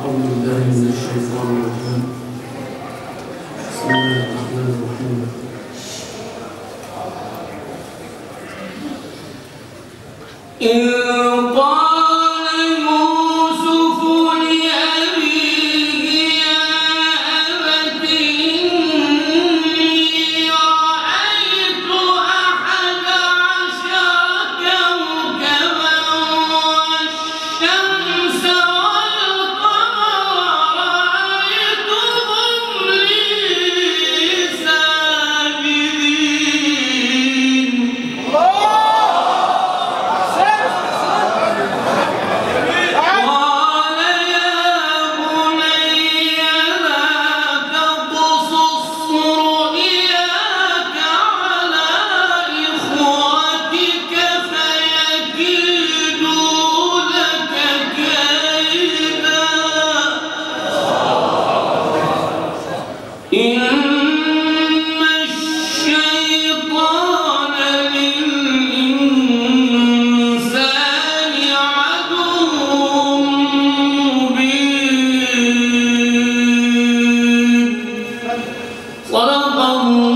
بسم الله الرحمن الرحيم. إن الله